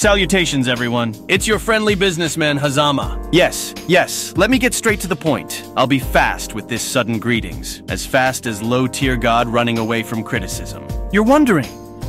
Salutations, everyone. It's your friendly businessman, Hazama. Yes, yes, let me get straight to the point. I'll be fast with this sudden greetings, as fast as low-tier god running away from criticism. You're wondering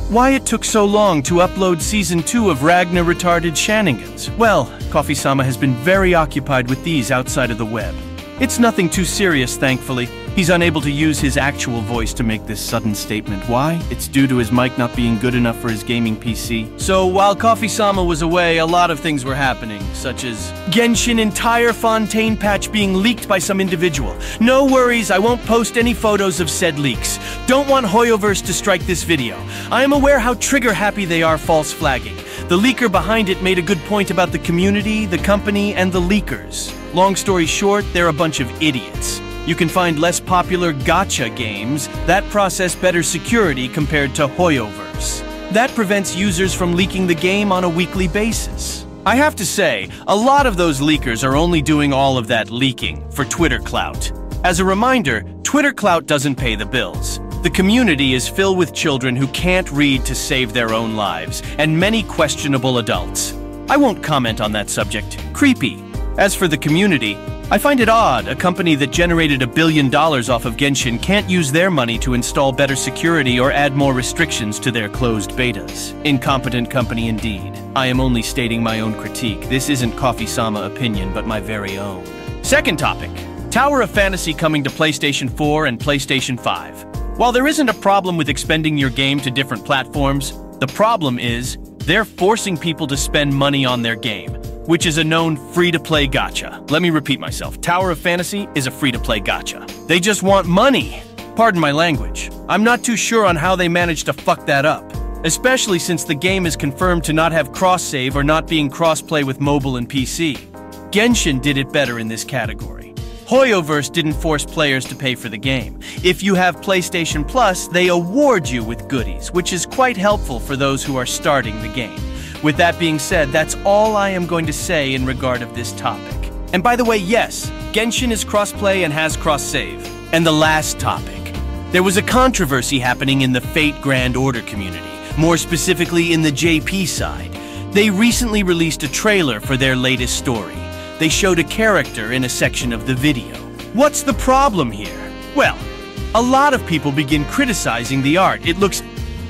why it took so long to upload Season 2 of Ragna Retarded Shenanigans. Well, Coffee-sama has been very occupied with these outside of the web. It's nothing too serious, thankfully. He's unable to use his actual voice to make this sudden statement. Why? It's due to his mic not being good enough for his gaming PC. So while Coffee-sama was away, a lot of things were happening, such as Genshin entire Fontaine patch being leaked by some individual. No worries, I won't post any photos of said leaks. Don't want Hoyoverse to strike this video. I am aware how trigger-happy they are false flagging. The leaker behind it made a good point about the community, the company, and the leakers. Long story short, they're a bunch of idiots. You can find less popular gacha games that process better security compared to Hoyoverse. That prevents users from leaking the game on a weekly basis. I have to say, a lot of those leakers are only doing all of that leaking for Twitter clout. As a reminder, Twitter clout doesn't pay the bills. The community is filled with children who can't read to save their own lives, and many questionable adults. I won't comment on that subject. Creepy. As for the community, I find it odd a company that generated a billion dollars off of Genshin can't use their money to install better security or add more restrictions to their closed betas. Incompetent company indeed. I am only stating my own critique. This isn't Coffee-sama opinion, but my very own. Second topic. Tower of Fantasy coming to PlayStation 4 and PlayStation 5. While there isn't a problem with expending your game to different platforms, the problem is they're forcing people to spend money on their game which is a known free-to-play gacha. Let me repeat myself. Tower of Fantasy is a free-to-play gacha. They just want money. Pardon my language. I'm not too sure on how they managed to fuck that up, especially since the game is confirmed to not have cross-save or not being cross-play with mobile and PC. Genshin did it better in this category. Hoyoverse didn't force players to pay for the game. If you have PlayStation Plus, they award you with goodies, which is quite helpful for those who are starting the game. With that being said, that's all I am going to say in regard of this topic. And by the way, yes, Genshin is crossplay and has cross-save. And the last topic. There was a controversy happening in the Fate Grand Order community, more specifically in the JP side. They recently released a trailer for their latest story. They showed a character in a section of the video. What's the problem here? Well, a lot of people begin criticizing the art. It looks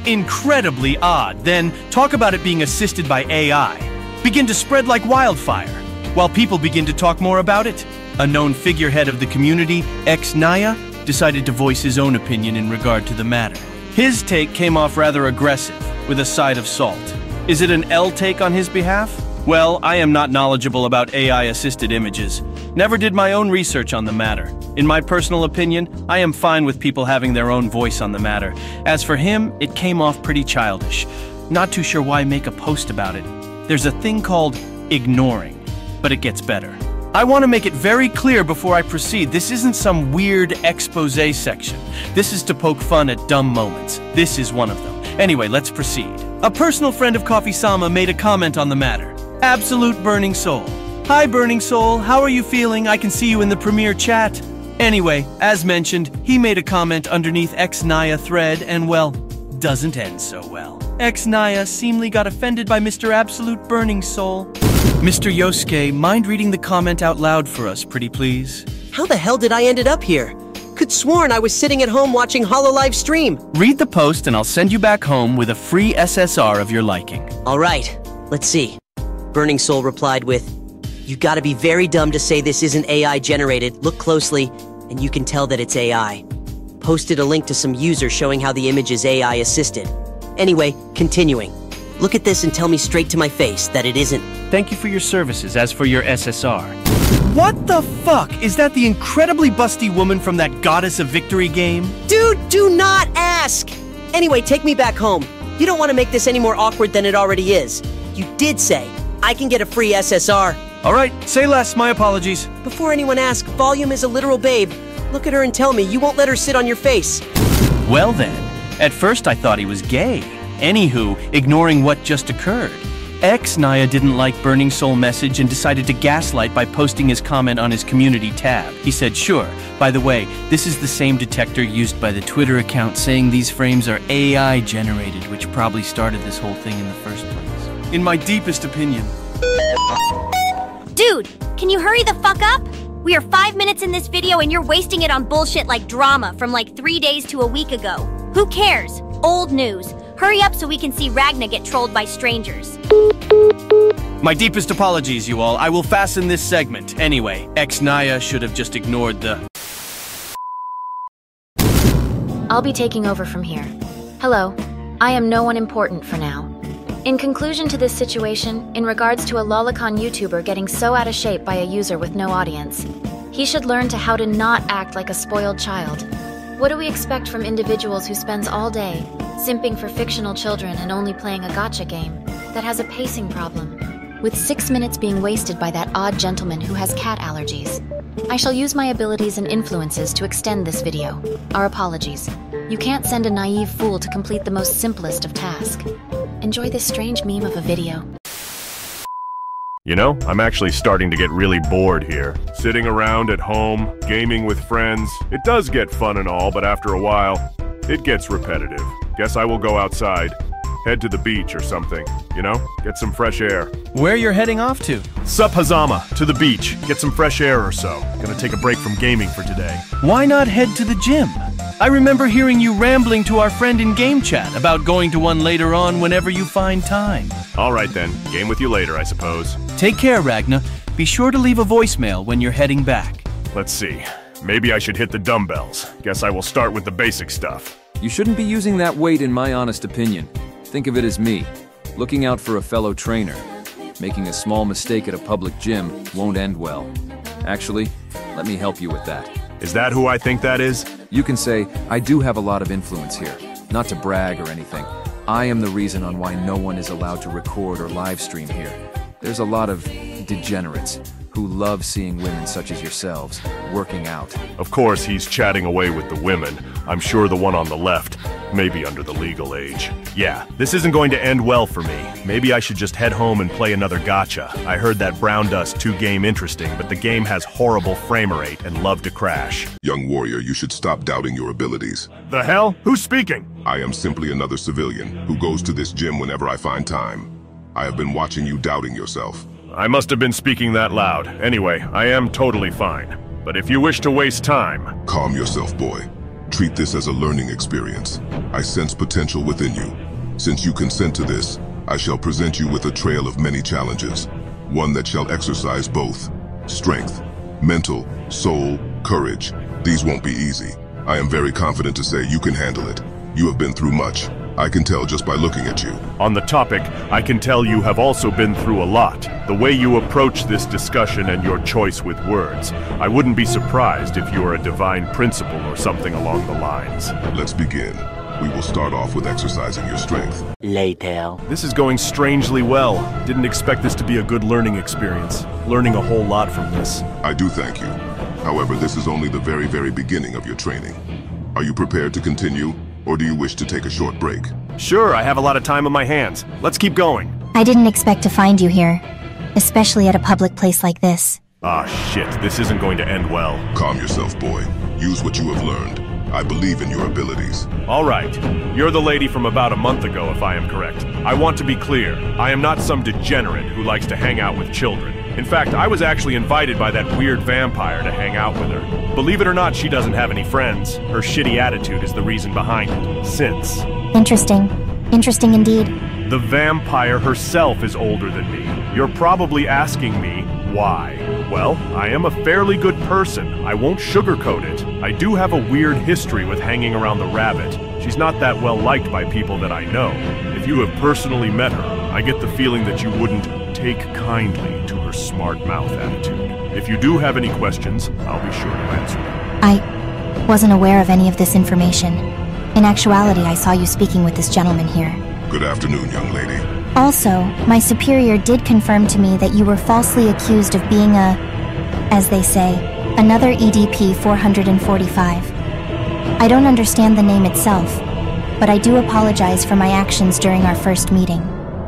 incredibly odd. Then talk about it being assisted by AI. Begin to spread like wildfire. While people begin to talk more about it, a known figurehead of the community, xNaya, decided to voice his own opinion in regard to the matter. His take came off rather aggressive, with a side of salt. Is it an L take on his behalf? Well, I am not knowledgeable about AI-assisted images. Never did my own research on the matter. In my personal opinion, I am fine with people having their own voice on the matter. As for him, it came off pretty childish. Not too sure why make a post about it. There's a thing called ignoring, but it gets better. I want to make it very clear before I proceed, this isn't some weird expose section. This is to poke fun at dumb moments. This is one of them. Anyway, let's proceed. A personal friend of Coffee-sama made a comment on the matter. Absolute Burning Soul. Hi, Burning Soul. How are you feeling? I can see you in the premiere chat. Anyway, as mentioned, he made a comment underneath xNaya thread, and well, doesn't end so well. xNaya seemingly got offended by Mr. Absolute Burning Soul. Mr. Yosuke, mind reading the comment out loud for us, pretty please? How the hell did I ended up here? Could sworn I was sitting at home watching Hololive stream. Read the post and I'll send you back home with a free SSR of your liking. All right, let's see. Burning Soul replied with, You gotta be very dumb to say this isn't AI generated. Look closely, and you can tell that it's AI. Posted a link to some user showing how the image is AI assisted. Anyway, continuing. Look at this and tell me straight to my face that it isn't. Thank you for your services. As for your SSR. What the fuck? Is that the incredibly busty woman from that Goddess of Victory game? Dude, do not ask! Anyway, take me back home. You don't want to make this any more awkward than it already is. You did say I can get a free SSR. All right, say less. My apologies. Before anyone asks, Volume is a literal babe. Look at her and tell me you won't let her sit on your face. Well then, at first I thought he was gay. Anywho, ignoring what just occurred. xNaya didn't like Burning Soul message and decided to gaslight by posting his comment on his community tab. He said, sure, by the way, this is the same detector used by the Twitter account saying these frames are AI generated, which probably started this whole thing in the first place. In my deepest opinion. Dude, can you hurry the fuck up? We are five minutes in this video and you're wasting it on bullshit like drama from like three days to a week ago. Who cares? Old news. Hurry up so we can see Ragna get trolled by strangers. My deepest apologies, you all. I will fasten this segment. Anyway, xNaya should have just ignored the... I'll be taking over from here. Hello, I am no one important for now. In conclusion to this situation, in regards to a lolicon YouTuber getting so out of shape by a user with no audience, he should learn to how to not act like a spoiled child. What do we expect from individuals who spends all day simping for fictional children and only playing a gacha game that has a pacing problem? With six minutes being wasted by that odd gentleman who has cat allergies. I shall use my abilities and influences to extend this video. Our apologies. You can't send a naive fool to complete the most simplest of tasks. Enjoy this strange meme of a video. You know, I'm actually starting to get really bored here. Sitting around at home, gaming with friends. It does get fun and all, but after a while, it gets repetitive. Guess I will go outside. Head to the beach or something, you know? Get some fresh air. Where you're heading off to? Sup Hazama, to the beach. Get some fresh air or so. Gonna take a break from gaming for today. Why not head to the gym? I remember hearing you rambling to our friend in game chat about going to one later on whenever you find time. Alright then, game with you later, I suppose. Take care, Ragna. Be sure to leave a voicemail when you're heading back. Let's see. Maybe I should hit the dumbbells. Guess I will start with the basic stuff. You shouldn't be using that weight in my honest opinion. Think of it as me, looking out for a fellow trainer. Making a small mistake at a public gym won't end well. Actually, let me help you with that. Is that who I think that is? You can say, I do have a lot of influence here. Not to brag or anything. I am the reason on why no one is allowed to record or live stream here. There's a lot of degenerates who love seeing women such as yourselves working out. Of course, he's chatting away with the women. I'm sure the one on the left, maybe under the legal age. Yeah, this isn't going to end well for me. Maybe I should just head home and play another gacha. I heard that Brown Dust 2 game interesting, but the game has horrible frame rate and love to crash. Young warrior, you should stop doubting your abilities. The hell? Who's speaking? I am simply another civilian who goes to this gym whenever I find time. I have been watching you doubting yourself. I must have been speaking that loud. Anyway, I am totally fine. But if you wish to waste time, Calm yourself, boy. Treat this as a learning experience. I sense potential within you. Since you consent to this, I shall present you with a trail of many challenges. One that shall exercise both strength, mental, soul, courage. These won't be easy. I am very confident to say you can handle it. You have been through much. I can tell just by looking at you. on the topic, I can tell you have also been through a lot. The way you approach this discussion and your choice with words. I wouldn't be surprised if you are a divine principle or something along the lines. Let's begin. We will start off with exercising your strength. Later. This is going strangely well. Didn't expect this to be a good learning experience. Learning a whole lot from this. I do thank you. However, this is only the very, very beginning of your training. Are you prepared to continue, or do you wish to take a short break? Sure, I have a lot of time on my hands. Let's keep going. I didn't expect to find you here, especially at a public place like this. Ah, shit, this isn't going to end well. Calm yourself, boy. Use what you have learned. I believe in your abilities. All right. You're the lady from about a month ago, if I am correct. I want to be clear. I am not some degenerate who likes to hang out with children. In fact, I was actually invited by that weird vampire to hang out with her. Believe it or not, she doesn't have any friends. Her shitty attitude is the reason behind it. Since. Interesting. Interesting indeed. The vampire herself is older than me. You're probably asking me why. Well, I am a fairly good person. I won't sugarcoat it. I do have a weird history with hanging around the rabbit. She's not that well liked by people that I know. If you have personally met her, I get the feeling that you wouldn't take kindly to her smart mouth attitude. If you do have any questions, I'll be sure to answer them. I wasn't aware of any of this information. In actuality, I saw you speaking with this gentleman here. Good afternoon, young lady. Also, my superior did confirm to me that you were falsely accused of being a, as they say, another EDP 445. I don't understand the name itself, but I do apologize for my actions during our first meeting.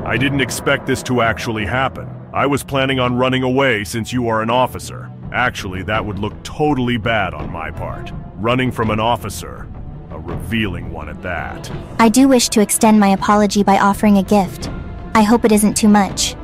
I didn't expect this to actually happen. I was planning on running away since you are an officer. Actually, that would look totally bad on my part. Running from an officer. A revealing one at that. I do wish to extend my apology by offering a gift. I hope it isn't too much.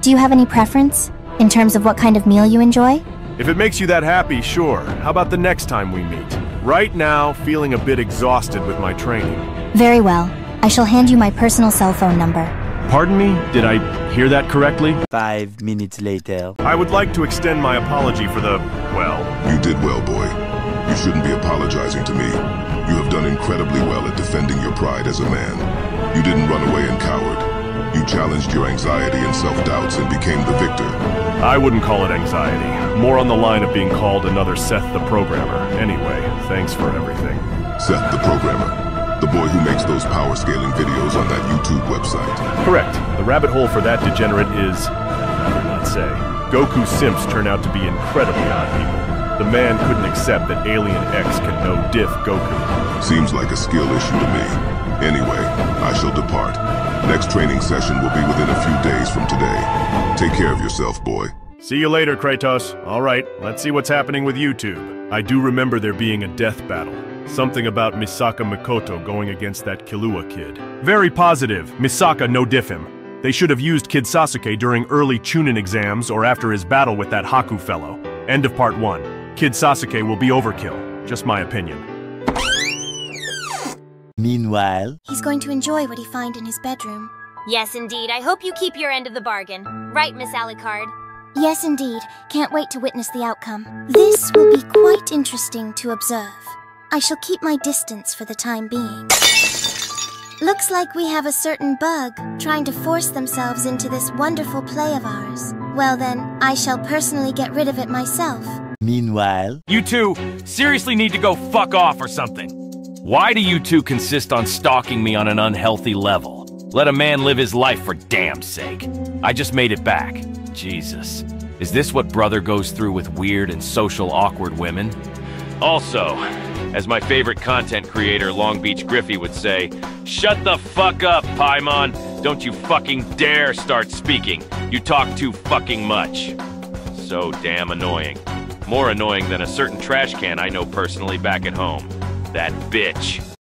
Do you have any preference in terms of what kind of meal you enjoy? If it makes you that happy, sure. How about the next time we meet? Right now, feeling a bit exhausted with my training. Very well. I shall hand you my personal cell phone number. Pardon me? Did I hear that correctly? Five minutes later. I would like to extend my apology for the, well, You did well, boy. You shouldn't be apologizing to me. You have done incredibly well at defending your pride as a man. You didn't run away and coward. You challenged your anxiety and self-doubts and became the victor. I wouldn't call it anxiety. More on the line of being called another Seth the Programmer. Anyway, thanks for everything. Seth the programmer. The boy who makes those power scaling videos on that YouTube website. Correct. The rabbit hole for that degenerate is, I'd not say. Goku simps turn out to be incredibly odd people. The man couldn't accept that Alien X can no diff Goku. Seems like a skill issue to me. Anyway, I shall depart. Next training session will be within a few days from today. Take care of yourself, boy. See you later, Kratos. All right, let's see what's happening with YouTube. I do remember there being a death battle. Something about Misaka Mikoto going against that Killua kid. Very positive. Misaka no diff him. They should have used Kid Sasuke during early Chunin exams or after his battle with that Haku fellow. End of part one. Kid Sasuke will be overkill. Just my opinion. Meanwhile, He's going to enjoy what he find in his bedroom. Yes, indeed. I hope you keep your end of the bargain. Right, Miss Alucard? Yes, indeed. Can't wait to witness the outcome. This will be quite interesting to observe. I shall keep my distance for the time being. Looks like we have a certain bug trying to force themselves into this wonderful play of ours. Well then, I shall personally get rid of it myself. meanwhile, You two seriously need to go fuck off or something. Why do you two consist on stalking me on an unhealthy level? Let a man live his life for damn sake. I just made it back. Jesus. Is this what brother goes through with weird and social awkward women? Also, as my favorite content creator Long Beach Griffey would say, shut the fuck up, Paimon. Don't you fucking dare start speaking. You talk too fucking much. So damn annoying. More annoying than a certain trash can I know personally back at home. That bitch.